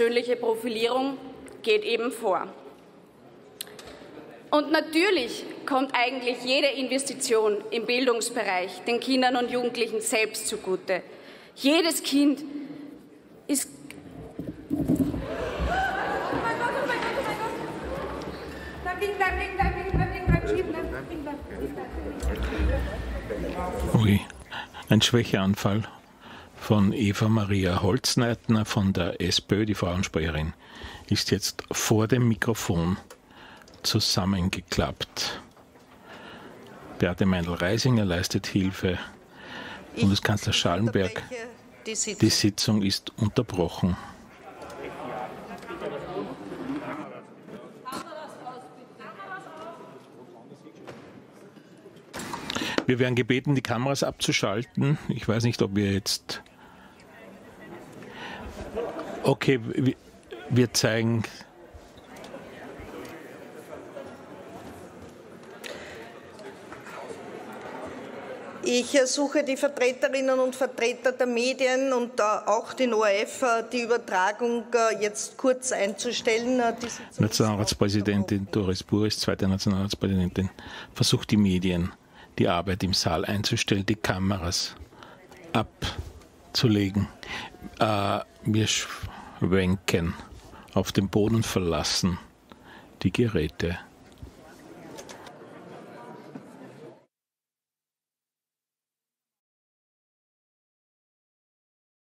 persönliche Profilierung geht eben vor. Und natürlich kommt eigentlich jede Investition im Bildungsbereich den Kindern und Jugendlichen selbst zugute. Jedes Kind ist Ui, ein Schwächeanfall von Eva Maria Holzneitner von der SPÖ, die Frauensprecherin, ist jetzt vor dem Mikrofon zusammengeklappt. Beate Meindl-Reisinger leistet Hilfe. Bundeskanzler Schallenberg, die Sitzung ist unterbrochen. Wir werden gebeten, die Kameras abzuschalten. Ich weiß nicht, ob wir jetzt. Okay, wir zeigen. Ich ersuche die Vertreterinnen und Vertreter der Medien und auch den ORF, die Übertragung äh, jetzt kurz einzustellen. Nationalratspräsidentin Doris Buris, zweite Nationalratspräsidentin, versucht die Medien die Arbeit im Saal einzustellen, die Kameras abzulegen. Äh, wir schwenken auf den Boden verlassen die Geräte.